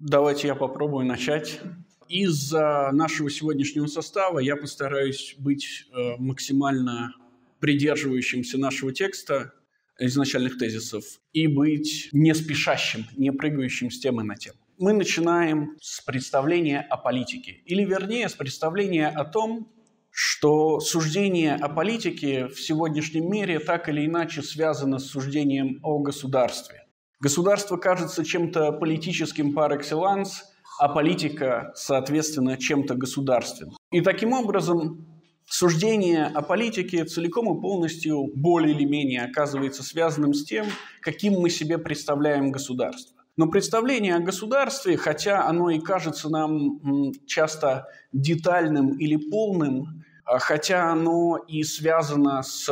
Давайте я попробую начать. Из-за нашего сегодняшнего состава я постараюсь быть э, максимально придерживающимся нашего текста, изначальных тезисов, и быть не спешащим, не прыгающим с темы на тему. Мы начинаем с представления о политике, или вернее с представления о том, что суждение о политике в сегодняшнем мире так или иначе связано с суждением о государстве. Государство кажется чем-то политическим par excellence, а политика, соответственно, чем-то государственным. И таким образом суждение о политике целиком и полностью более или менее оказывается связанным с тем, каким мы себе представляем государство. Но представление о государстве, хотя оно и кажется нам часто детальным или полным, хотя оно и связано с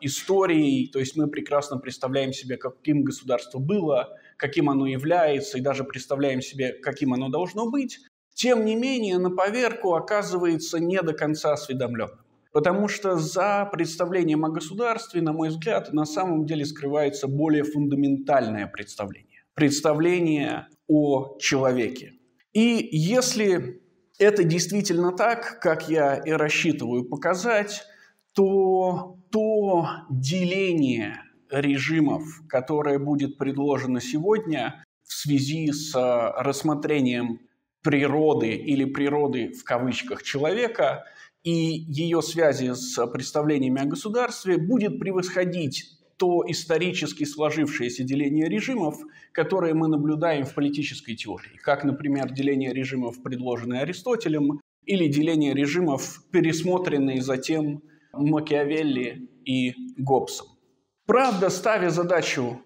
историей, то есть мы прекрасно представляем себе, каким государство было, каким оно является, и даже представляем себе, каким оно должно быть, тем не менее на поверку оказывается не до конца осведомленным. Потому что за представлением о государстве, на мой взгляд, на самом деле скрывается более фундаментальное представление. Представление о человеке. И если это действительно так, как я и рассчитываю показать, то то деление режимов, которое будет предложено сегодня в связи с рассмотрением природы или природы в кавычках человека и ее связи с представлениями о государстве будет превосходить то исторически сложившееся деление режимов, которое мы наблюдаем в политической теории, как, например, деление режимов, предложенное Аристотелем, или деление режимов, пересмотренные затем Макиавелли и Гоббсом. Правда, ставя задачу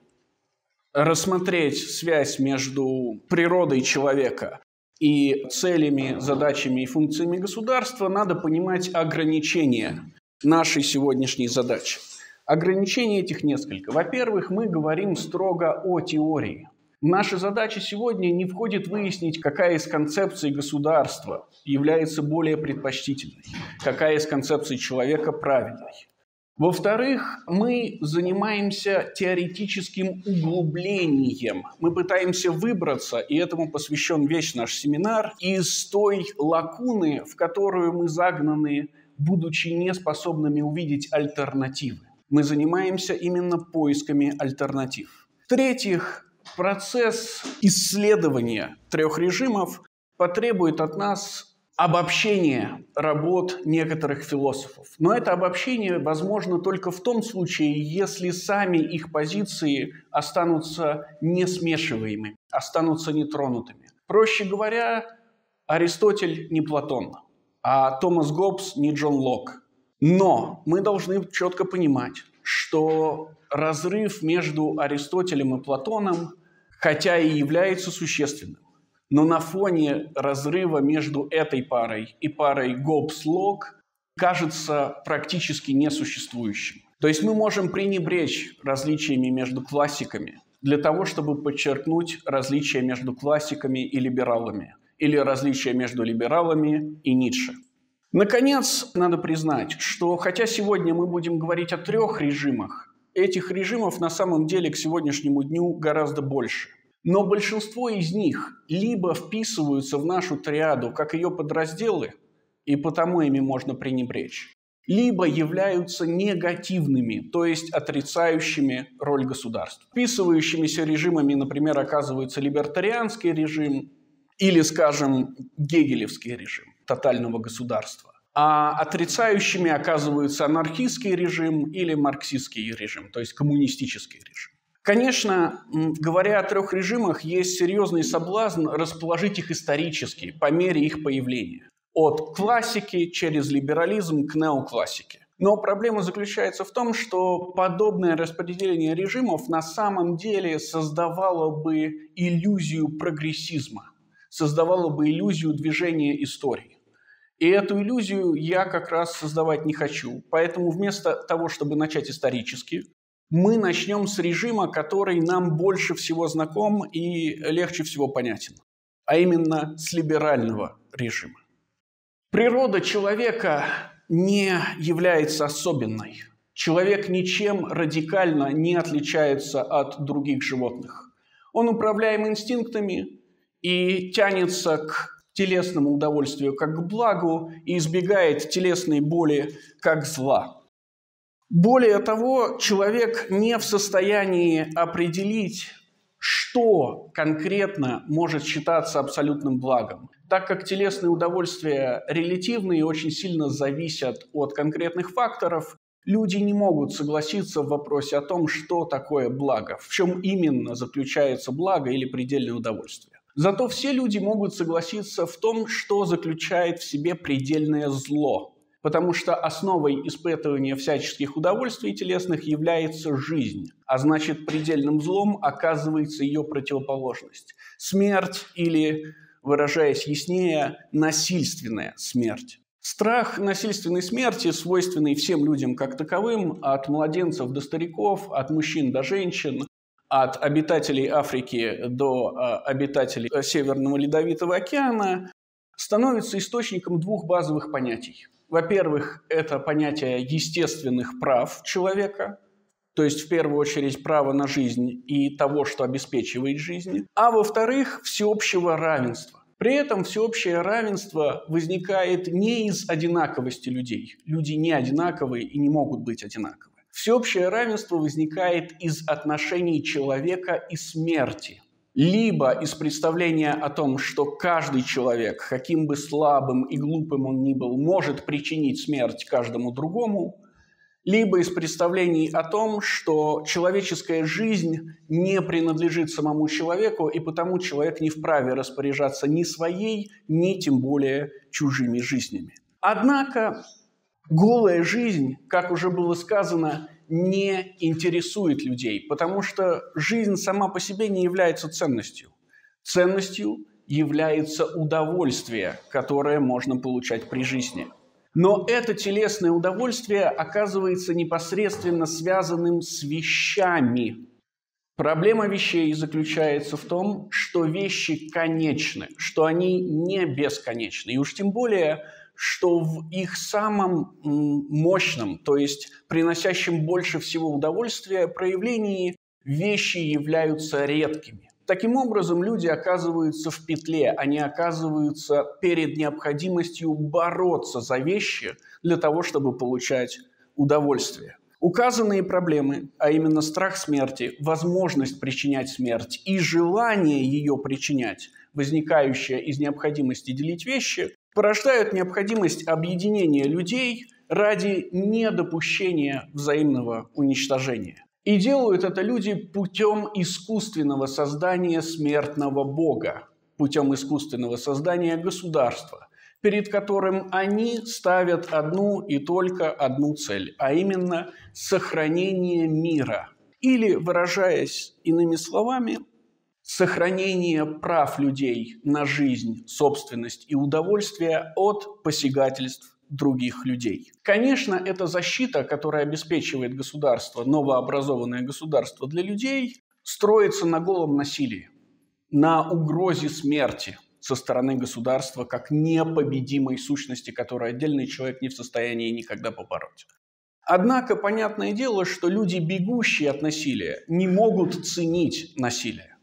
рассмотреть связь между природой человека и целями, задачами и функциями государства, надо понимать ограничения нашей сегодняшней задачи. Ограничений этих несколько. Во-первых, мы говорим строго о теории. Наша задача сегодня не входит выяснить, какая из концепций государства является более предпочтительной, какая из концепций человека правильной. Во-вторых, мы занимаемся теоретическим углублением. Мы пытаемся выбраться, и этому посвящен весь наш семинар, из той лакуны, в которую мы загнаны, будучи неспособными увидеть альтернативы мы занимаемся именно поисками альтернатив. В-третьих, процесс исследования трех режимов потребует от нас обобщения работ некоторых философов. Но это обобщение возможно только в том случае, если сами их позиции останутся несмешиваемыми, останутся нетронутыми. Проще говоря, Аристотель не Платон, а Томас Гоббс не Джон Лок – но мы должны четко понимать, что разрыв между Аристотелем и Платоном, хотя и является существенным, но на фоне разрыва между этой парой и парой Гоббс-Лок кажется практически несуществующим. То есть мы можем пренебречь различиями между классиками для того, чтобы подчеркнуть различия между классиками и либералами, или различия между либералами и Ницше. Наконец, надо признать, что хотя сегодня мы будем говорить о трех режимах, этих режимов на самом деле к сегодняшнему дню гораздо больше. Но большинство из них либо вписываются в нашу триаду как ее подразделы, и потому ими можно пренебречь, либо являются негативными, то есть отрицающими роль государства. Вписывающимися режимами, например, оказывается либертарианский режим или, скажем, гегелевский режим тотального государства. А отрицающими оказываются анархистский режим или марксистский режим, то есть коммунистический режим. Конечно, говоря о трех режимах, есть серьезный соблазн расположить их исторически, по мере их появления. От классики через либерализм к неоклассике. Но проблема заключается в том, что подобное распределение режимов на самом деле создавало бы иллюзию прогрессизма, создавало бы иллюзию движения истории. И эту иллюзию я как раз создавать не хочу. Поэтому вместо того, чтобы начать исторически, мы начнем с режима, который нам больше всего знаком и легче всего понятен, а именно с либерального режима. Природа человека не является особенной. Человек ничем радикально не отличается от других животных. Он управляем инстинктами, и тянется к телесному удовольствию как к благу и избегает телесной боли как зла. Более того, человек не в состоянии определить, что конкретно может считаться абсолютным благом, так как телесные удовольствия релятивны и очень сильно зависят от конкретных факторов, люди не могут согласиться в вопросе о том, что такое благо, в чем именно заключается благо или предельное удовольствие. Зато все люди могут согласиться в том, что заключает в себе предельное зло – потому что основой испытывания всяческих удовольствий телесных является жизнь, а значит предельным злом оказывается ее противоположность – смерть или, выражаясь яснее, насильственная смерть. Страх насильственной смерти, свойственный всем людям как таковым, от младенцев до стариков, от мужчин до женщин, от обитателей Африки до а, обитателей Северного Ледовитого океана, становится источником двух базовых понятий. Во-первых, это понятие естественных прав человека, то есть в первую очередь право на жизнь и того, что обеспечивает жизнь, а во-вторых, всеобщего равенства. При этом всеобщее равенство возникает не из одинаковости людей. Люди не одинаковые и не могут быть одинаковы. Всеобщее равенство возникает из отношений человека и смерти либо из представления о том, что каждый человек, каким бы слабым и глупым он ни был, может причинить смерть каждому другому, либо из представлений о том, что человеческая жизнь не принадлежит самому человеку, и потому человек не вправе распоряжаться ни своей, ни тем более чужими жизнями. Однако голая жизнь, как уже было сказано, не интересует людей, потому что жизнь сама по себе не является ценностью. Ценностью является удовольствие, которое можно получать при жизни. Но это телесное удовольствие оказывается непосредственно связанным с вещами. Проблема вещей заключается в том, что вещи конечны, что они не бесконечны. И уж тем более что в их самом мощном, то есть приносящем больше всего удовольствия проявлении вещи являются редкими. Таким образом, люди оказываются в петле, они оказываются перед необходимостью бороться за вещи для того, чтобы получать удовольствие. Указанные проблемы, а именно страх смерти, возможность причинять смерть и желание ее причинять, возникающее из необходимости делить вещи, порождают необходимость объединения людей ради недопущения взаимного уничтожения. И делают это люди путем искусственного создания смертного Бога, путем искусственного создания государства, перед которым они ставят одну и только одну цель, а именно сохранение мира. Или, выражаясь иными словами, сохранение прав людей на жизнь, собственность и удовольствие от посягательств других людей. Конечно, это защита, которая обеспечивает государство, новообразованное государство для людей, строится на голом насилии, на угрозе смерти со стороны государства как непобедимой сущности, которую отдельный человек не в состоянии никогда побороть. Однако понятное дело, что люди, бегущие от насилия, не могут ценить насилие.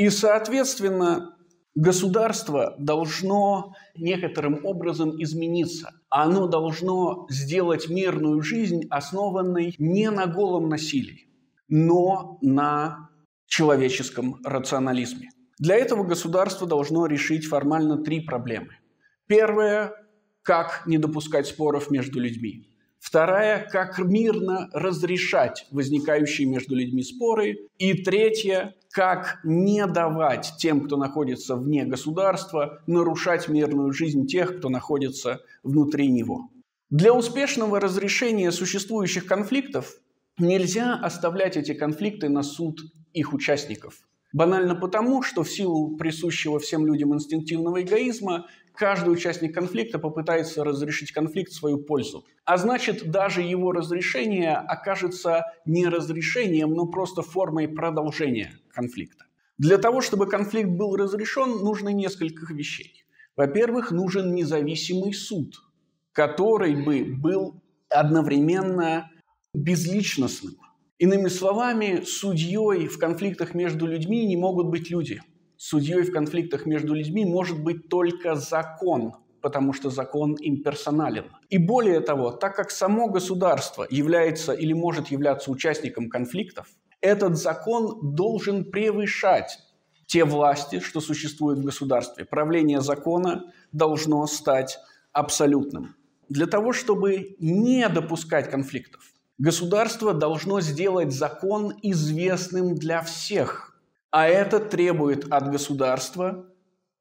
И, соответственно, государство должно некоторым образом измениться. Оно должно сделать мирную жизнь, основанной не на голом насилии, но на человеческом рационализме. Для этого государство должно решить формально три проблемы. Первая – как не допускать споров между людьми. Вторая – как мирно разрешать возникающие между людьми споры. И третья – как не давать тем, кто находится вне государства, нарушать мирную жизнь тех, кто находится внутри него. Для успешного разрешения существующих конфликтов нельзя оставлять эти конфликты на суд их участников. Банально потому, что в силу присущего всем людям инстинктивного эгоизма каждый участник конфликта попытается разрешить конфликт в свою пользу. А значит, даже его разрешение окажется не разрешением, но просто формой продолжения конфликта. Для того, чтобы конфликт был разрешен, нужно несколько вещей. Во-первых, нужен независимый суд, который бы был одновременно безличностным. Иными словами, судьей в конфликтах между людьми не могут быть люди – судьей в конфликтах между людьми может быть только закон, потому что закон имперсонален. И более того, так как само государство является или может являться участником конфликтов, этот закон должен превышать те власти, что существуют в государстве. Правление закона должно стать абсолютным. Для того, чтобы не допускать конфликтов, государство должно сделать закон известным для всех, а это требует от государства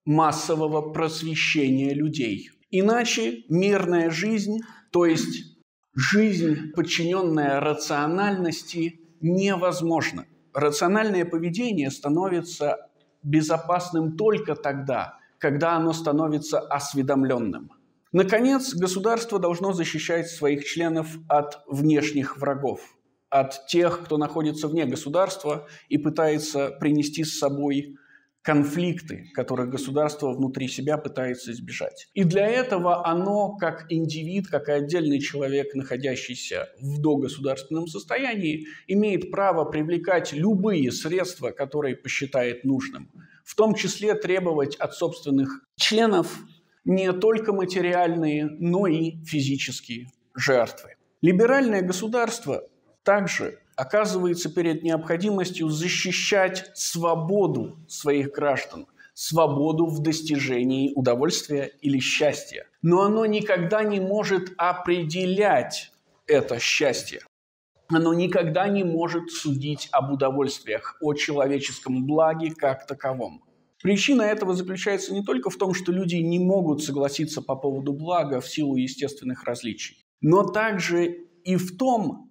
массового просвещения людей. Иначе мирная жизнь, то есть жизнь, подчиненная рациональности, невозможна. Рациональное поведение становится безопасным только тогда, когда оно становится осведомленным. Наконец, государство должно защищать своих членов от внешних врагов, от тех, кто находится вне государства и пытается принести с собой конфликты, которых государство внутри себя пытается избежать. И для этого оно, как индивид, как и отдельный человек, находящийся в догосударственном состоянии, имеет право привлекать любые средства, которые посчитает нужным, в том числе требовать от собственных членов не только материальные, но и физические жертвы. Либеральное государство также оказывается перед необходимостью защищать свободу своих граждан, свободу в достижении удовольствия или счастья. Но оно никогда не может определять это счастье. Оно никогда не может судить об удовольствиях, о человеческом благе как таковом. Причина этого заключается не только в том, что люди не могут согласиться по поводу блага в силу естественных различий, но также и в том,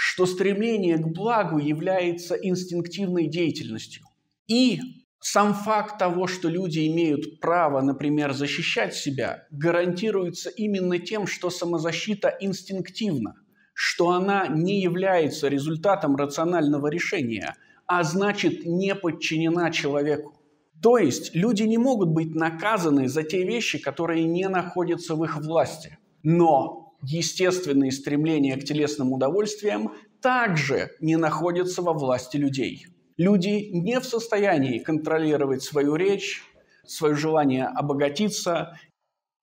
что стремление к благу является инстинктивной деятельностью. И сам факт того, что люди имеют право, например, защищать себя, гарантируется именно тем, что самозащита инстинктивна, что она не является результатом рационального решения, а значит не подчинена человеку. То есть люди не могут быть наказаны за те вещи, которые не находятся в их власти. Но естественные стремления к телесным удовольствиям также не находятся во власти людей. Люди не в состоянии контролировать свою речь, свое желание обогатиться,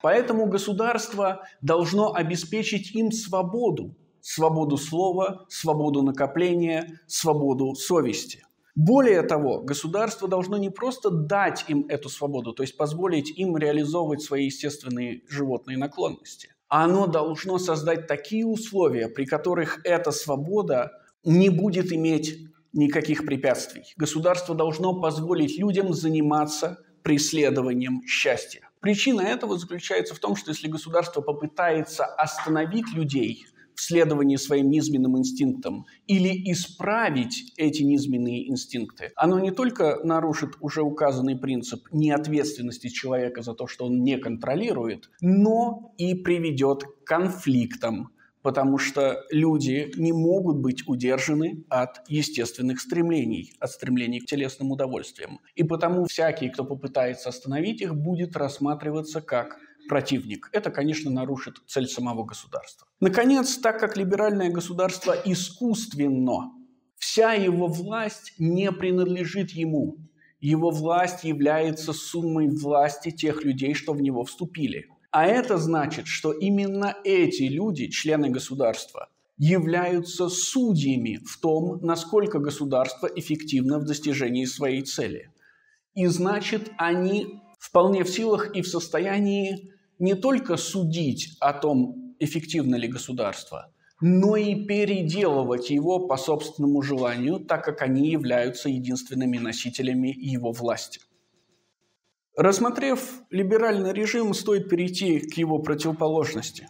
поэтому государство должно обеспечить им свободу, свободу слова, свободу накопления, свободу совести. Более того, государство должно не просто дать им эту свободу, то есть позволить им реализовывать свои естественные животные наклонности, оно должно создать такие условия, при которых эта свобода не будет иметь никаких препятствий. Государство должно позволить людям заниматься преследованием счастья. Причина этого заключается в том, что если государство попытается остановить людей в следовании своим низменным инстинктам или исправить эти низменные инстинкты, оно не только нарушит уже указанный принцип неответственности человека за то, что он не контролирует, но и приведет к конфликтам, потому что люди не могут быть удержаны от естественных стремлений, от стремлений к телесным удовольствиям. И потому всякий, кто попытается остановить их, будет рассматриваться как противник. Это, конечно, нарушит цель самого государства. Наконец, так как либеральное государство искусственно, вся его власть не принадлежит ему. Его власть является суммой власти тех людей, что в него вступили. А это значит, что именно эти люди, члены государства, являются судьями в том, насколько государство эффективно в достижении своей цели. И значит, они вполне в силах и в состоянии не только судить о том, эффективно ли государство, но и переделывать его по собственному желанию, так как они являются единственными носителями его власти. Рассмотрев либеральный режим, стоит перейти к его противоположности,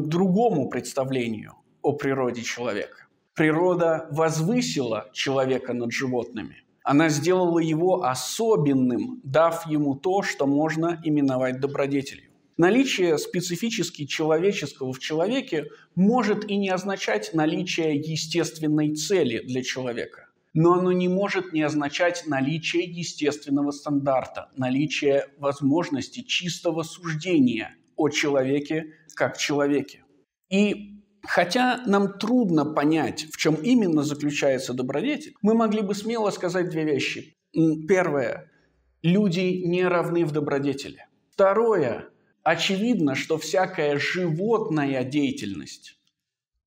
к другому представлению о природе человека. Природа возвысила человека над животными. Она сделала его особенным, дав ему то, что можно именовать добродетелью. Наличие специфически человеческого в человеке может и не означать наличие естественной цели для человека, но оно не может не означать наличие естественного стандарта, наличие возможности чистого суждения о человеке как человеке. И хотя нам трудно понять, в чем именно заключается добродетель, мы могли бы смело сказать две вещи. Первое люди не равны в добродетели. Второе. Очевидно, что всякая животная деятельность,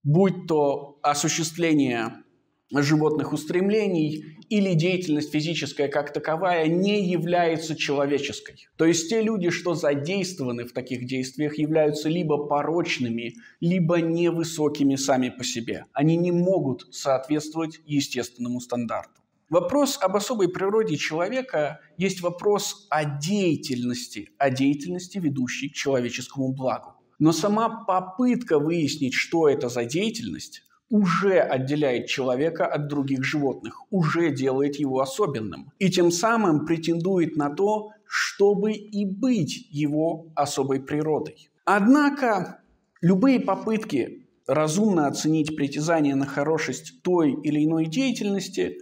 будь то осуществление животных устремлений или деятельность физическая как таковая не является человеческой. То есть те люди, что задействованы в таких действиях, являются либо порочными, либо невысокими сами по себе. Они не могут соответствовать естественному стандарту. Вопрос об особой природе человека есть вопрос о деятельности, о деятельности, ведущей к человеческому благу. Но сама попытка выяснить, что это за деятельность, уже отделяет человека от других животных, уже делает его особенным. И тем самым претендует на то, чтобы и быть его особой природой. Однако любые попытки разумно оценить притязание на хорошесть той или иной деятельности,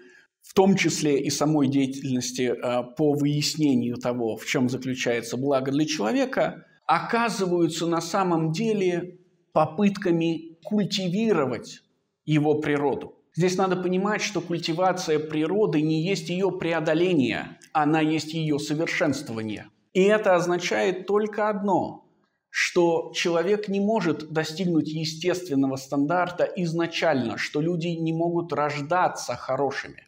в том числе и самой деятельности э, по выяснению того, в чем заключается благо для человека, оказываются на самом деле попытками культивировать его природу. Здесь надо понимать, что культивация природы не есть ее преодоление, она есть ее совершенствование. И это означает только одно, что человек не может достигнуть естественного стандарта изначально, что люди не могут рождаться хорошими.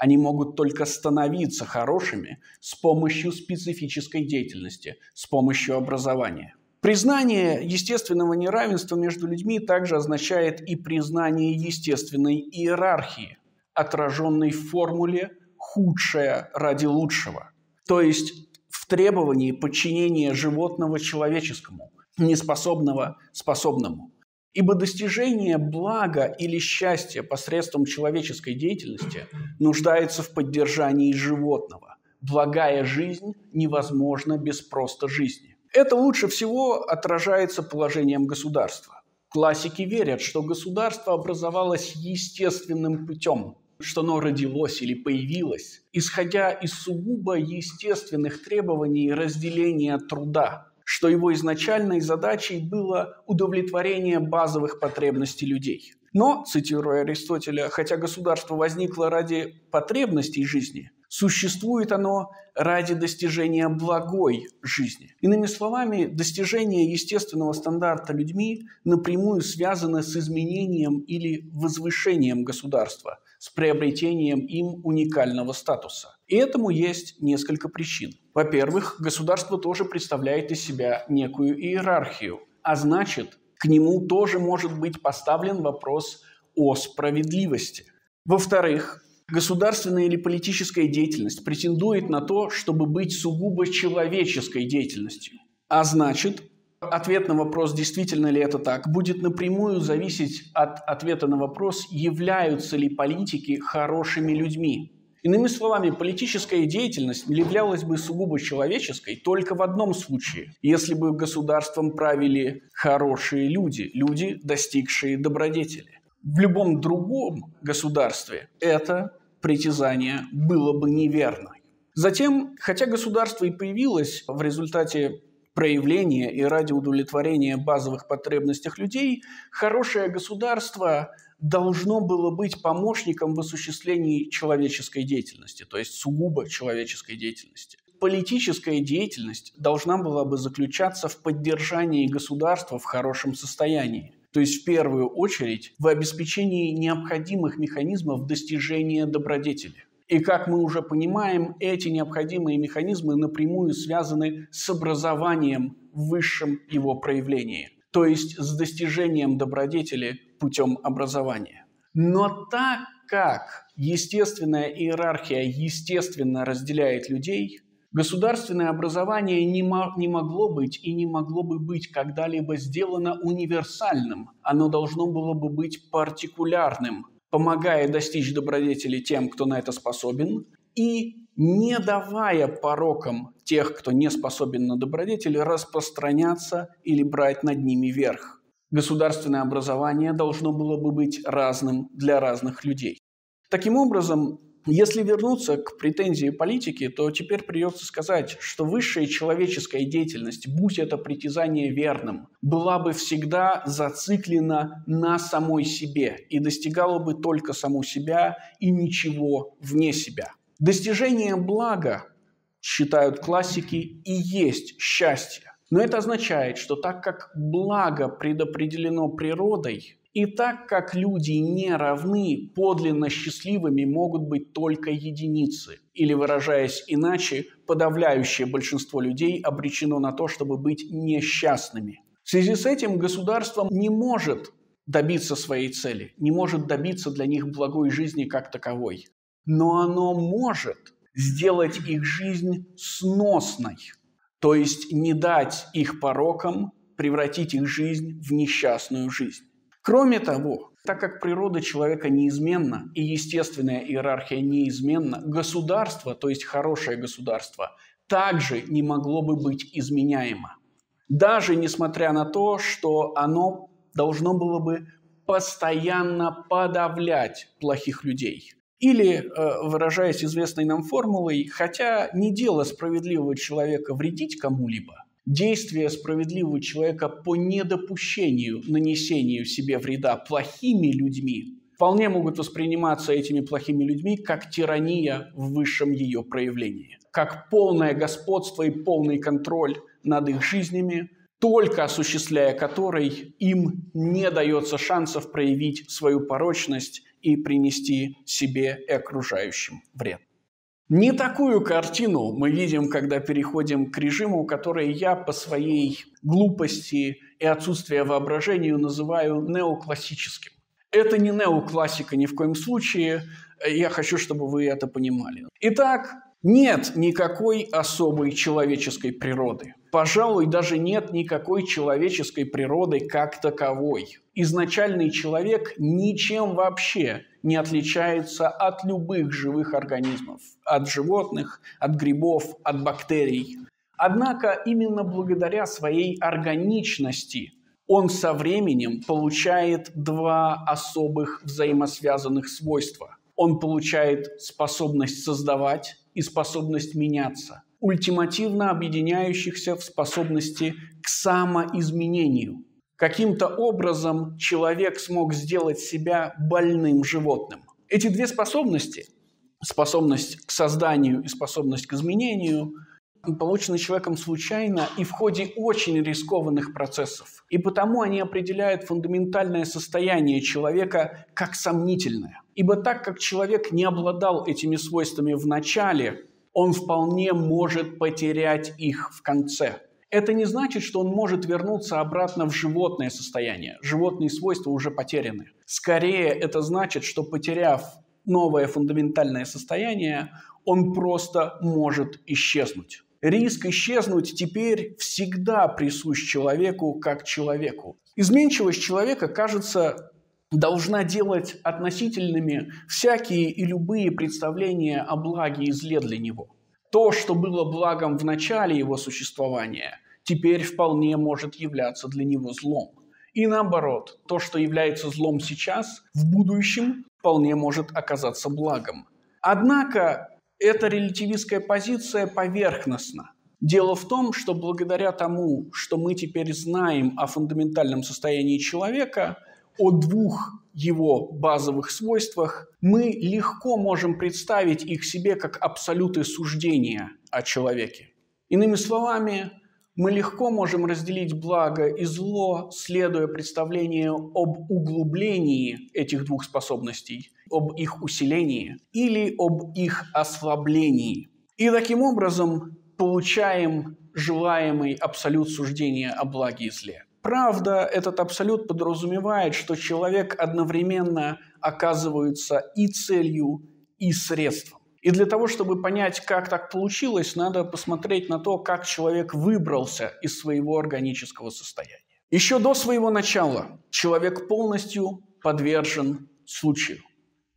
Они могут только становиться хорошими с помощью специфической деятельности, с помощью образования. Признание естественного неравенства между людьми также означает и признание естественной иерархии, отраженной в формуле «худшее ради лучшего», то есть в требовании подчинения животного человеческому, неспособного способному. Ибо достижение блага или счастья посредством человеческой деятельности нуждается в поддержании животного. Благая жизнь невозможна без просто жизни. Это лучше всего отражается положением государства. Классики верят, что государство образовалось естественным путем, что оно родилось или появилось, исходя из сугубо естественных требований разделения труда, что его изначальной задачей было удовлетворение базовых потребностей людей. Но, цитируя Аристотеля, хотя государство возникло ради потребностей жизни, Существует оно ради достижения благой жизни. Иными словами, достижение естественного стандарта людьми напрямую связано с изменением или возвышением государства, с приобретением им уникального статуса. И этому есть несколько причин. Во-первых, государство тоже представляет из себя некую иерархию, а значит, к нему тоже может быть поставлен вопрос о справедливости. Во-вторых, государственная или политическая деятельность претендует на то, чтобы быть сугубо человеческой деятельностью. А значит, ответ на вопрос, действительно ли это так, будет напрямую зависеть от ответа на вопрос, являются ли политики хорошими людьми. Иными словами, политическая деятельность являлась бы сугубо человеческой только в одном случае, если бы государством правили хорошие люди, люди, достигшие добродетели. В любом другом государстве это притязание было бы неверно. Затем, хотя государство и появилось в результате проявления и ради удовлетворения базовых потребностей людей, хорошее государство должно было быть помощником в осуществлении человеческой деятельности, то есть сугубо человеческой деятельности. Политическая деятельность должна была бы заключаться в поддержании государства в хорошем состоянии то есть в первую очередь в обеспечении необходимых механизмов достижения добродетели. И как мы уже понимаем, эти необходимые механизмы напрямую связаны с образованием в высшем его проявлении, то есть с достижением добродетели путем образования. Но так как естественная иерархия естественно разделяет людей, Государственное образование не, мо- не могло быть и не могло бы быть когда-либо сделано универсальным. Оно должно было бы быть партикулярным, помогая достичь добродетели тем, кто на это способен, и не давая порокам тех, кто не способен на добродетели, распространяться или брать над ними верх. Государственное образование должно было бы быть разным для разных людей. Таким образом, если вернуться к претензии политики, то теперь придется сказать, что высшая человеческая деятельность, будь это притязание верным, была бы всегда зациклена на самой себе и достигала бы только саму себя и ничего вне себя. Достижение блага считают классики, и есть счастье. Но это означает, что так как благо предопределено природой, и так как люди не равны, подлинно счастливыми могут быть только единицы. Или, выражаясь иначе, подавляющее большинство людей обречено на то, чтобы быть несчастными. В связи с этим государство не может добиться своей цели, не может добиться для них благой жизни как таковой. Но оно может сделать их жизнь сносной, то есть не дать их порокам превратить их жизнь в несчастную жизнь. Кроме того, так как природа человека неизменна и естественная иерархия неизменна, государство, то есть хорошее государство, также не могло бы быть изменяемо. Даже несмотря на то, что оно должно было бы постоянно подавлять плохих людей. Или, э, выражаясь известной нам формулой, хотя не дело справедливого человека вредить кому-либо – действия справедливого человека по недопущению нанесению себе вреда плохими людьми вполне могут восприниматься этими плохими людьми как тирания в высшем ее проявлении, как полное господство и полный контроль над их жизнями, только осуществляя который им не дается шансов проявить свою порочность и принести себе и окружающим вред. Не такую картину мы видим, когда переходим к режиму, который я по своей глупости и отсутствию воображения называю неоклассическим. Это не неоклассика ни в коем случае, я хочу, чтобы вы это понимали. Итак, нет никакой особой человеческой природы. Пожалуй, даже нет никакой человеческой природы как таковой. Изначальный человек ничем вообще не отличается от любых живых организмов, от животных, от грибов, от бактерий. Однако именно благодаря своей органичности он со временем получает два особых взаимосвязанных свойства. Он получает способность создавать и способность меняться, ультимативно объединяющихся в способности к самоизменению – Каким-то образом человек смог сделать себя больным животным. Эти две способности, способность к созданию и способность к изменению, получены человеком случайно и в ходе очень рискованных процессов. И потому они определяют фундаментальное состояние человека как сомнительное. Ибо так как человек не обладал этими свойствами в начале, он вполне может потерять их в конце. Это не значит, что он может вернуться обратно в животное состояние. Животные свойства уже потеряны. Скорее, это значит, что потеряв новое фундаментальное состояние, он просто может исчезнуть. Риск исчезнуть теперь всегда присущ человеку как человеку. Изменчивость человека, кажется, должна делать относительными всякие и любые представления о благе и зле для него – то, что было благом в начале его существования, теперь вполне может являться для него злом. И наоборот, то, что является злом сейчас, в будущем вполне может оказаться благом. Однако эта релятивистская позиция поверхностна. Дело в том, что благодаря тому, что мы теперь знаем о фундаментальном состоянии человека, о двух его базовых свойствах, мы легко можем представить их себе как абсолюты суждения о человеке. Иными словами, мы легко можем разделить благо и зло, следуя представлению об углублении этих двух способностей, об их усилении или об их ослаблении. И таким образом получаем желаемый абсолют суждения о благе и зле. Правда, этот абсолют подразумевает, что человек одновременно оказывается и целью, и средством. И для того, чтобы понять, как так получилось, надо посмотреть на то, как человек выбрался из своего органического состояния. Еще до своего начала человек полностью подвержен случаю.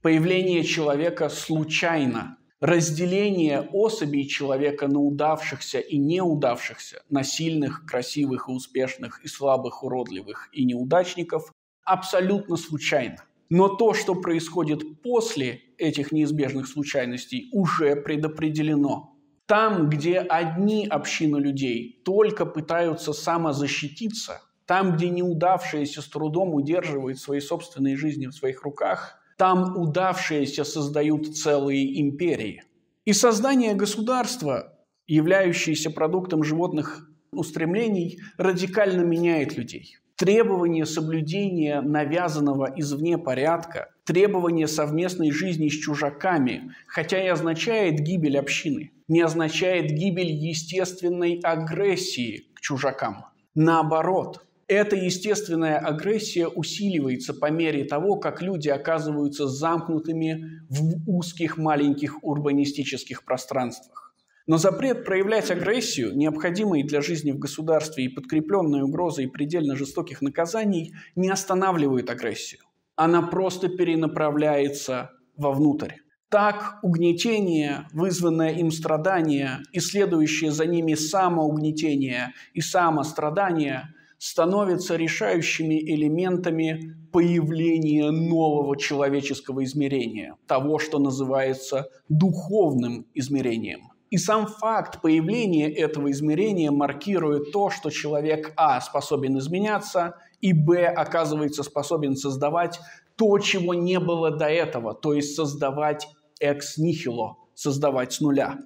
Появление человека случайно разделение особей человека на удавшихся и неудавшихся, на сильных, красивых и успешных, и слабых, уродливых и неудачников абсолютно случайно. Но то, что происходит после этих неизбежных случайностей, уже предопределено. Там, где одни общины людей только пытаются самозащититься, там, где неудавшиеся с трудом удерживают свои собственные жизни в своих руках – там удавшиеся создают целые империи. И создание государства являющийся продуктом животных устремлений, радикально меняет людей. Требование соблюдения навязанного извне порядка, требование совместной жизни с чужаками, хотя и означает гибель общины, не означает гибель естественной агрессии к чужакам. Наоборот, эта естественная агрессия усиливается по мере того, как люди оказываются замкнутыми в узких маленьких урбанистических пространствах. Но запрет проявлять агрессию, необходимый для жизни в государстве и подкрепленный угрозой предельно жестоких наказаний, не останавливает агрессию. Она просто перенаправляется вовнутрь. Так угнетение, вызванное им страдание и следующее за ними самоугнетение и самострадание становятся решающими элементами появления нового человеческого измерения, того, что называется духовным измерением. И сам факт появления этого измерения маркирует то, что человек А способен изменяться, и Б оказывается способен создавать то, чего не было до этого, то есть создавать экс нихило, создавать с нуля.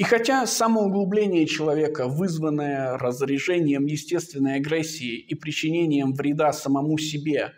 И хотя самоуглубление человека, вызванное разрежением естественной агрессии и причинением вреда самому себе,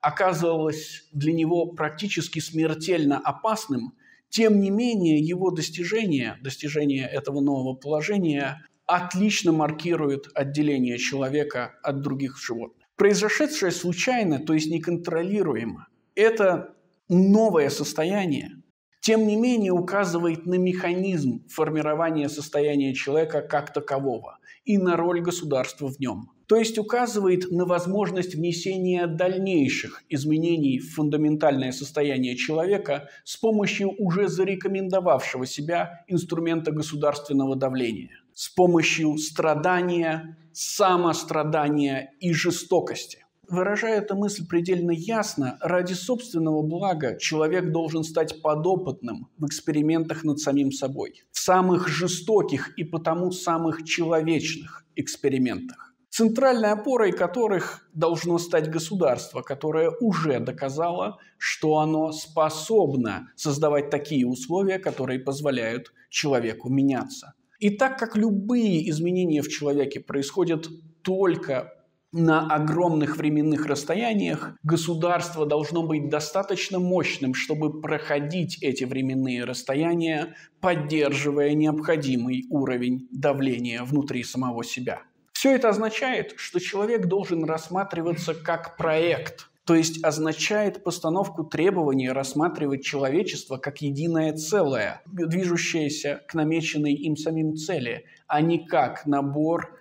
оказывалось для него практически смертельно опасным, тем не менее его достижение, достижение этого нового положения отлично маркирует отделение человека от других животных. Произошедшее случайно, то есть неконтролируемо, это новое состояние, тем не менее указывает на механизм формирования состояния человека как такового и на роль государства в нем. То есть указывает на возможность внесения дальнейших изменений в фундаментальное состояние человека с помощью уже зарекомендовавшего себя инструмента государственного давления, с помощью страдания, самострадания и жестокости. Выражая эту мысль предельно ясно, ради собственного блага человек должен стать подопытным в экспериментах над самим собой, в самых жестоких и потому самых человечных экспериментах, центральной опорой которых должно стать государство, которое уже доказало, что оно способно создавать такие условия, которые позволяют человеку меняться. И так как любые изменения в человеке происходят только на огромных временных расстояниях государство должно быть достаточно мощным, чтобы проходить эти временные расстояния, поддерживая необходимый уровень давления внутри самого себя. Все это означает, что человек должен рассматриваться как проект, то есть означает постановку требований рассматривать человечество как единое целое, движущееся к намеченной им самим цели, а не как набор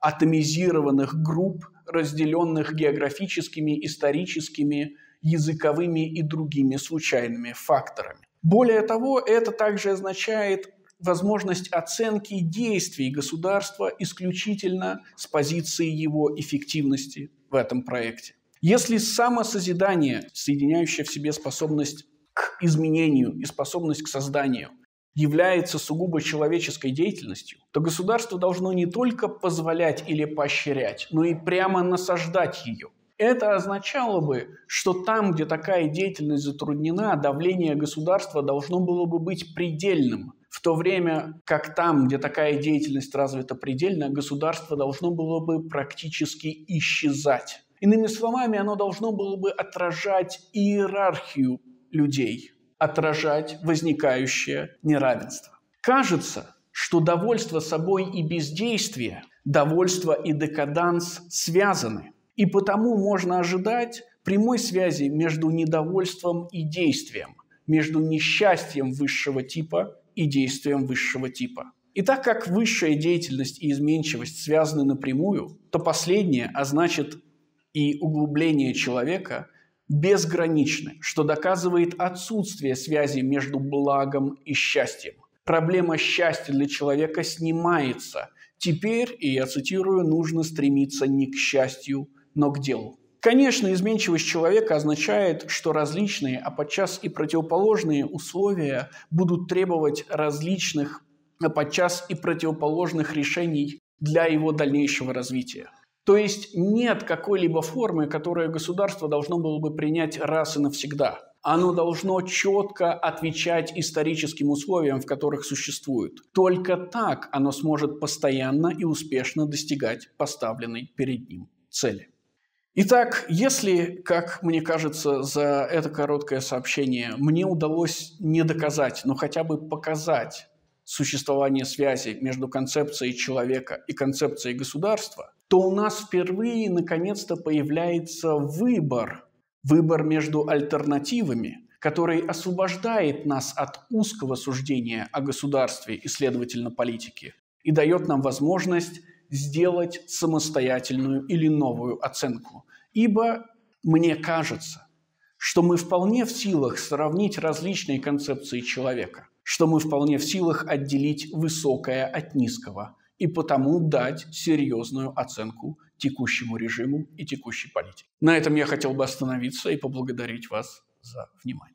атомизированных групп, разделенных географическими, историческими, языковыми и другими случайными факторами. Более того, это также означает возможность оценки действий государства исключительно с позиции его эффективности в этом проекте. Если самосозидание, соединяющее в себе способность к изменению и способность к созданию, является сугубо человеческой деятельностью, то государство должно не только позволять или поощрять, но и прямо насаждать ее. Это означало бы, что там, где такая деятельность затруднена, давление государства должно было бы быть предельным, в то время как там, где такая деятельность развита предельно, государство должно было бы практически исчезать. Иными словами, оно должно было бы отражать иерархию людей, отражать возникающее неравенство. Кажется, что довольство собой и бездействие, довольство и декаданс связаны, и потому можно ожидать прямой связи между недовольством и действием, между несчастьем высшего типа и действием высшего типа. И так как высшая деятельность и изменчивость связаны напрямую, то последнее, а значит и углубление человека, безграничны, что доказывает отсутствие связи между благом и счастьем. Проблема счастья для человека снимается. Теперь, и я цитирую, нужно стремиться не к счастью, но к делу. Конечно, изменчивость человека означает, что различные, а подчас и противоположные условия будут требовать различных, а подчас и противоположных решений для его дальнейшего развития. То есть нет какой-либо формы, которую государство должно было бы принять раз и навсегда. Оно должно четко отвечать историческим условиям, в которых существует. Только так оно сможет постоянно и успешно достигать поставленной перед ним цели. Итак, если, как мне кажется, за это короткое сообщение мне удалось не доказать, но хотя бы показать существование связи между концепцией человека и концепцией государства, то у нас впервые наконец-то появляется выбор, выбор между альтернативами, который освобождает нас от узкого суждения о государстве и, следовательно, политике, и дает нам возможность сделать самостоятельную или новую оценку. Ибо мне кажется, что мы вполне в силах сравнить различные концепции человека, что мы вполне в силах отделить высокое от низкого и потому дать серьезную оценку текущему режиму и текущей политике. На этом я хотел бы остановиться и поблагодарить вас за внимание.